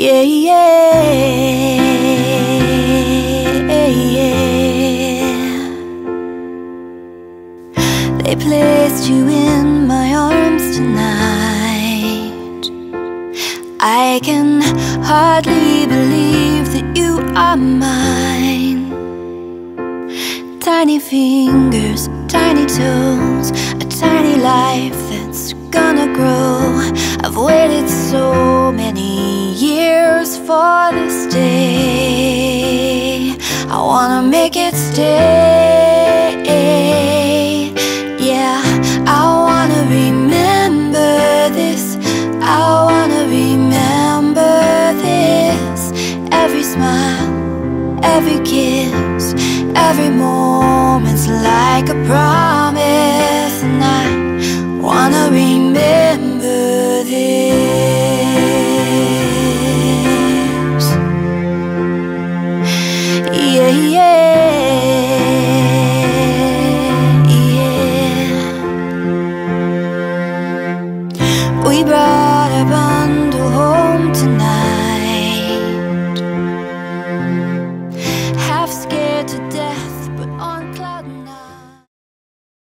Yeah, yeah, yeah. They placed you in my arms tonight. I can hardly believe that you are mine. Tiny fingers, tiny toes, a tiny life that's gonna grow. I've waited so many years for this day. I wanna make it stay. Yeah, I wanna remember this. I wanna remember this. Every smile, every kiss Every moment's like a promise. And I wanna remember